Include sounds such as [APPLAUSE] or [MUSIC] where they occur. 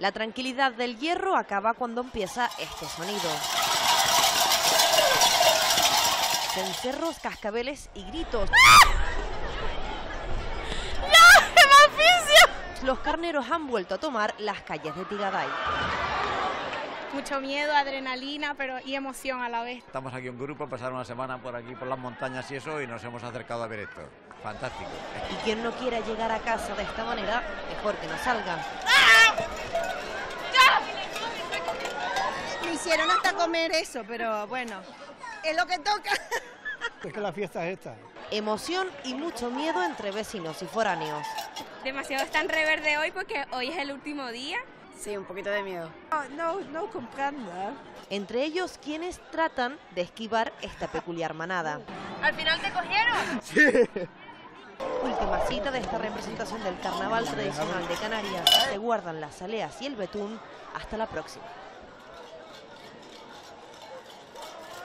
La tranquilidad del hierro acaba cuando empieza este sonido. Cencerros, cascabeles y gritos. Los carneros han vuelto a tomar las calles de Tigaday. Mucho miedo, adrenalina pero y emoción a la vez. Estamos aquí un grupo, pasar una semana por aquí, por las montañas y eso, y nos hemos acercado a ver esto. Fantástico. Y quien no quiera llegar a casa de esta manera, mejor que no salga. Me hicieron hasta comer eso, pero bueno, es lo que toca. [LAUGHS] Es que la fiesta es esta. Emoción y mucho miedo entre vecinos y foráneos. Demasiado está en reverde hoy porque hoy es el último día. Sí, un poquito de miedo. No, no comprendo. Entre ellos quienes tratan de esquivar esta peculiar manada. ¿Al final te cogieron? Última cita de esta representación del carnaval tradicional de Canarias. Se guardan las aleas y el betún. Hasta la próxima.